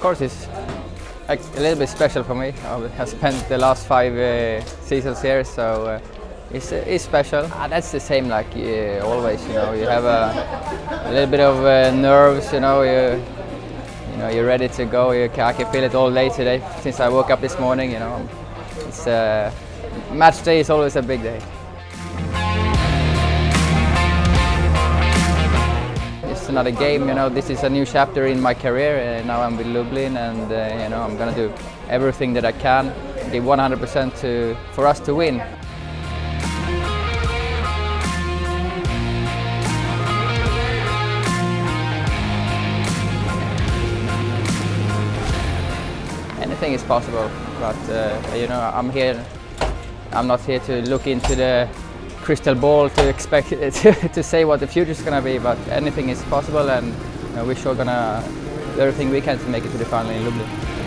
course, it's a little bit special for me. I have spent the last five uh, seasons here, so uh, it's, uh, it's special. Uh, that's the same like uh, always, you know. You have a, a little bit of uh, nerves, you know. You, you know, you're ready to go. You can, I can feel it all day today since I woke up this morning. You know, it's uh, match day is always a big day. Another game. You know, this is a new chapter in my career. Uh, now I'm with Lublin, and uh, you know, I'm gonna do everything that I can, give 100% to for us to win. anything is possible. But uh, you know, I'm here. I'm not here to look into the crystal ball to expect to, say what the future is going to be. But anything is possible, and you know, we're sure going to do everything we can to make it to the final in Lublin.